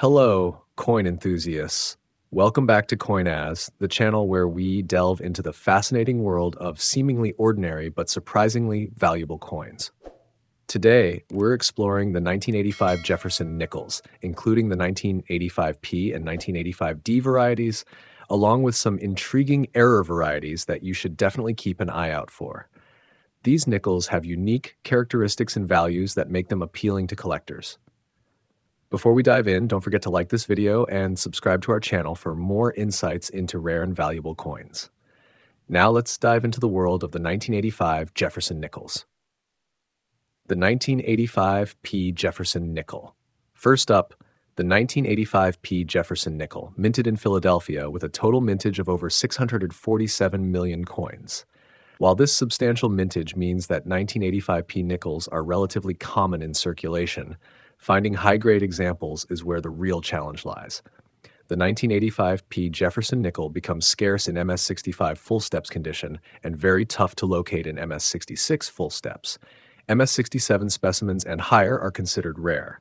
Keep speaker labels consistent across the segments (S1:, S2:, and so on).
S1: Hello, coin enthusiasts. Welcome back to Coin AZ, the channel where we delve into the fascinating world of seemingly ordinary but surprisingly valuable coins. Today, we're exploring the 1985 Jefferson Nickels, including the 1985P and 1985D varieties, along with some intriguing error varieties that you should definitely keep an eye out for. These nickels have unique characteristics and values that make them appealing to collectors. Before we dive in, don't forget to like this video and subscribe to our channel for more insights into rare and valuable coins. Now let's dive into the world of the 1985 Jefferson Nickels. The 1985 P. Jefferson Nickel. First up, the 1985 P. Jefferson Nickel, minted in Philadelphia with a total mintage of over 647 million coins. While this substantial mintage means that 1985 P nickels are relatively common in circulation, Finding high grade examples is where the real challenge lies. The 1985P Jefferson nickel becomes scarce in MS65 full steps condition and very tough to locate in MS66 full steps. MS67 specimens and higher are considered rare.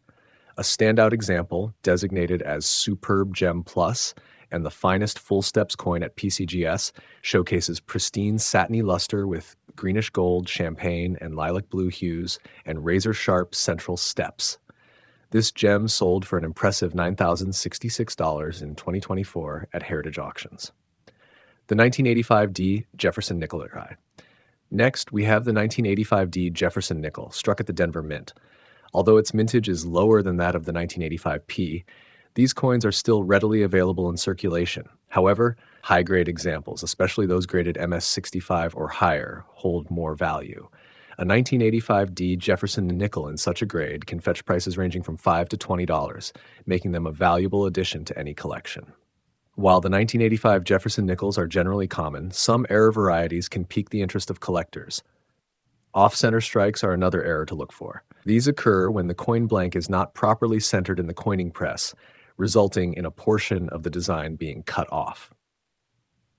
S1: A standout example, designated as Superb Gem Plus, and the finest full steps coin at PCGS, showcases pristine satiny luster with greenish gold, champagne, and lilac blue hues, and razor sharp central steps. This gem sold for an impressive $9,066 in 2024 at Heritage Auctions. The 1985D Jefferson Nickel Eye. Next, we have the 1985D Jefferson Nickel, struck at the Denver Mint. Although its mintage is lower than that of the 1985P, these coins are still readily available in circulation. However, high grade examples, especially those graded MS65 or higher, hold more value. A 1985D Jefferson nickel in such a grade can fetch prices ranging from 5 to $20, making them a valuable addition to any collection. While the 1985 Jefferson nickels are generally common, some error varieties can pique the interest of collectors. Off-center strikes are another error to look for. These occur when the coin blank is not properly centered in the coining press, resulting in a portion of the design being cut off.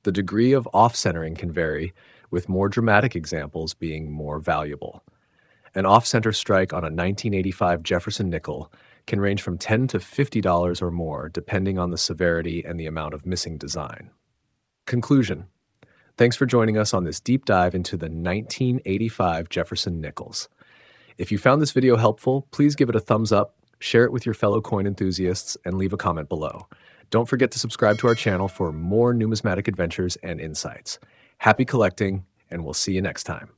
S1: The degree of off-centering can vary, with more dramatic examples being more valuable. An off-center strike on a 1985 Jefferson nickel can range from 10 to $50 or more, depending on the severity and the amount of missing design. Conclusion Thanks for joining us on this deep dive into the 1985 Jefferson Nickels. If you found this video helpful, please give it a thumbs up, share it with your fellow coin enthusiasts, and leave a comment below. Don't forget to subscribe to our channel for more numismatic adventures and insights. Happy collecting, and we'll see you next time.